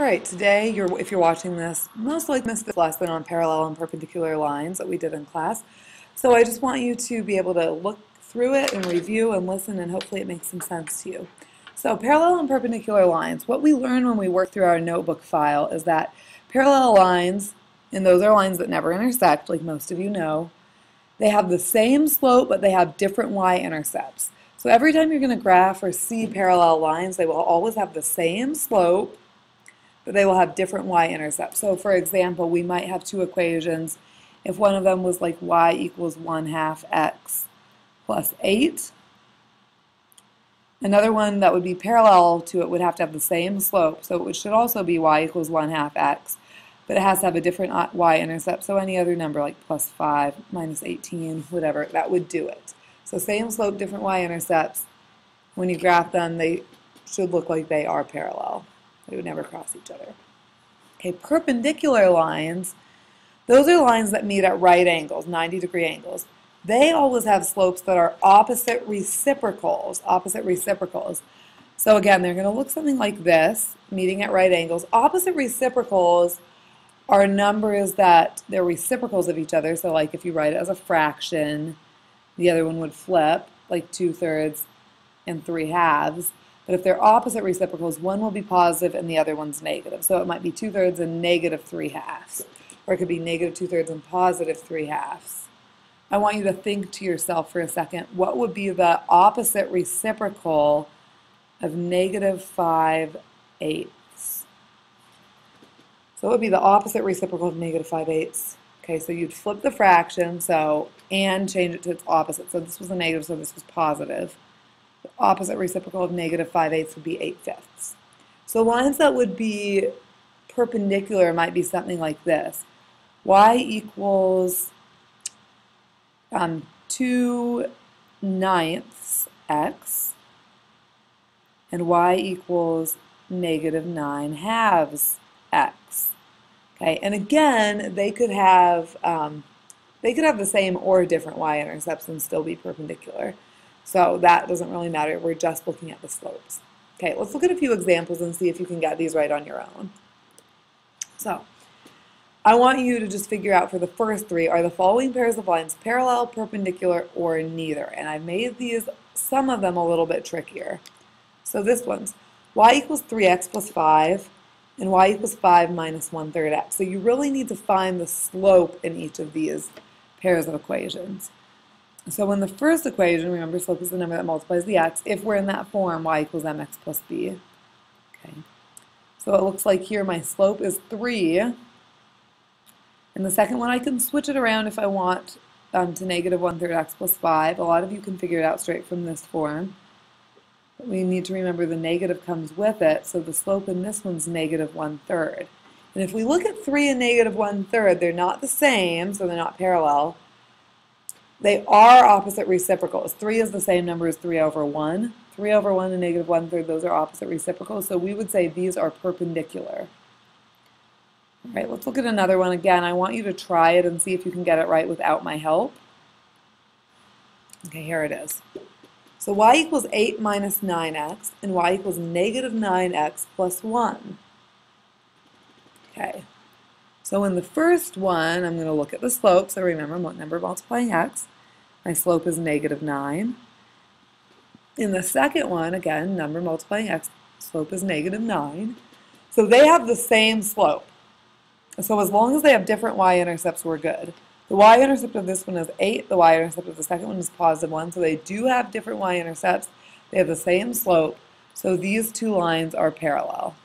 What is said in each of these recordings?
All right, today, you're, if you're watching this, most likely missed this lesson on parallel and perpendicular lines that we did in class. So I just want you to be able to look through it and review and listen and hopefully it makes some sense to you. So parallel and perpendicular lines, what we learn when we work through our notebook file is that parallel lines, and those are lines that never intersect, like most of you know, they have the same slope but they have different y-intercepts. So every time you're going to graph or see parallel lines, they will always have the same slope, but they will have different y-intercepts. So for example, we might have two equations. If one of them was like y equals 1 half x plus 8, another one that would be parallel to it would have to have the same slope. So it should also be y equals 1 half x, but it has to have a different uh, y-intercept. So any other number like plus 5, minus 18, whatever, that would do it. So same slope, different y-intercepts. When you graph them, they should look like they are parallel. They would never cross each other. Okay, perpendicular lines, those are lines that meet at right angles, 90 degree angles. They always have slopes that are opposite reciprocals, opposite reciprocals. So again, they're going to look something like this, meeting at right angles. Opposite reciprocals are numbers that they're reciprocals of each other. So like if you write it as a fraction, the other one would flip, like 2 thirds and 3 halves. But if they're opposite reciprocals, one will be positive and the other one's negative. So it might be 2 thirds and negative 3 halves. Or it could be negative 2 thirds and positive 3 halves. I want you to think to yourself for a second, what would be the opposite reciprocal of negative 5 eighths? So it would be the opposite reciprocal of negative 5 eighths. Okay, so you'd flip the fraction, so, and change it to its opposite. So this was a negative, so this was positive. Opposite reciprocal of negative 5 eighths would be 8 fifths. So lines that would be perpendicular might be something like this. y equals um, 2 ninths x, and y equals negative 9 halves x. Okay, and again, they could have um, they could have the same or different y-intercepts and still be perpendicular. So that doesn't really matter. We're just looking at the slopes. Okay, let's look at a few examples and see if you can get these right on your own. So I want you to just figure out for the first three, are the following pairs of lines parallel, perpendicular, or neither? And I made these, some of them a little bit trickier. So this one's y equals 3x plus 5 and y equals 5 minus 1 third x. So you really need to find the slope in each of these pairs of equations. So in the first equation, remember slope is the number that multiplies the x. If we're in that form, y equals mx plus b. Okay. So it looks like here my slope is 3. And the second one, I can switch it around if I want um, to negative 1 third x plus 5. A lot of you can figure it out straight from this form we need to remember the negative comes with it, so the slope in this one's negative one-third. And if we look at 3 and negative one-third, they're not the same, so they're not parallel. They are opposite reciprocals. 3 is the same number as 3 over 1. 3 over 1 and negative one-third, those are opposite reciprocals, so we would say these are perpendicular. All right, let's look at another one again. I want you to try it and see if you can get it right without my help. Okay, here it is. So y equals 8 minus 9x, and y equals negative 9x plus 1. Okay, so in the first one, I'm going to look at the slope. So remember, what number multiplying x. My slope is negative 9. In the second one, again, number multiplying x, slope is negative 9. So they have the same slope. So as long as they have different y-intercepts, we're good. The y-intercept of this one is 8. The y-intercept of the second one is positive 1. So they do have different y-intercepts. They have the same slope. So these two lines are parallel.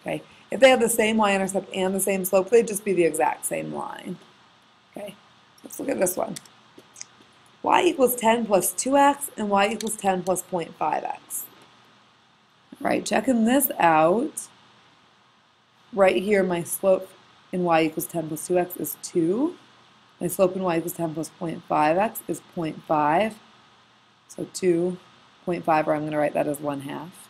Okay. If they have the same y-intercept and the same slope, they'd just be the exact same line. Okay. Let's look at this one. y equals 10 plus 2x and y equals 10 plus 0.5x. All right, checking this out. Right here, my slope in y equals 10 plus 2x is 2. My slope in y equals 10 plus 0.5x is 0.5. So 2.5, or I'm going to write that as 1 half.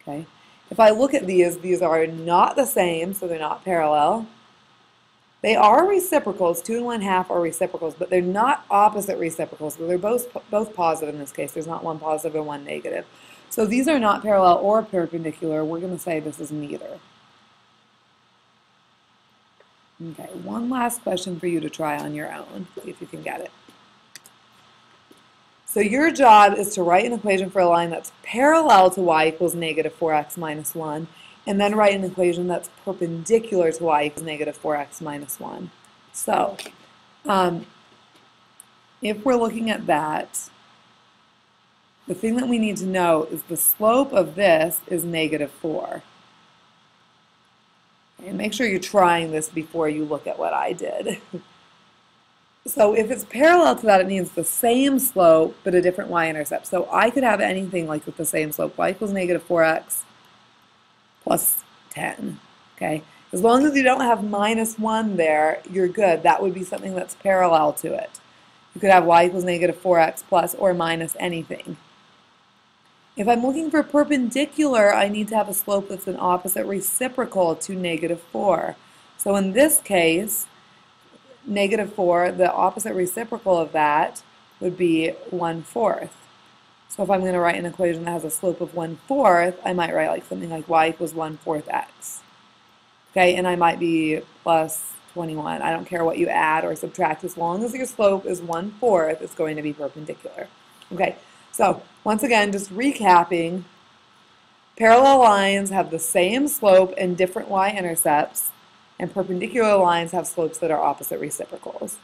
Okay. If I look at these, these are not the same, so they're not parallel. They are reciprocals. 2 and 1 half are reciprocals, but they're not opposite reciprocals. So they're both, both positive in this case. There's not one positive and one negative. So these are not parallel or perpendicular. We're going to say this is neither. Okay, one last question for you to try on your own. See if you can get it. So your job is to write an equation for a line that's parallel to y equals negative 4x minus 1, and then write an equation that's perpendicular to y equals negative 4x minus 1. So, um, if we're looking at that, the thing that we need to know is the slope of this is negative 4. And make sure you're trying this before you look at what I did. so if it's parallel to that, it means the same slope, but a different y-intercept. So I could have anything like with the same slope. y equals negative 4x plus 10. Okay? As long as you don't have minus 1 there, you're good. That would be something that's parallel to it. You could have y equals negative 4x plus or minus anything. If I'm looking for perpendicular, I need to have a slope that's an opposite reciprocal to negative 4. So in this case, negative 4, the opposite reciprocal of that would be 1 fourth. So if I'm going to write an equation that has a slope of 1 fourth, I might write like something like y equals 1 fourth x. Okay, and I might be plus 21. I don't care what you add or subtract. As long as your slope is 1 fourth, it's going to be perpendicular. Okay, so once again, just recapping, parallel lines have the same slope and different y-intercepts, and perpendicular lines have slopes that are opposite reciprocals.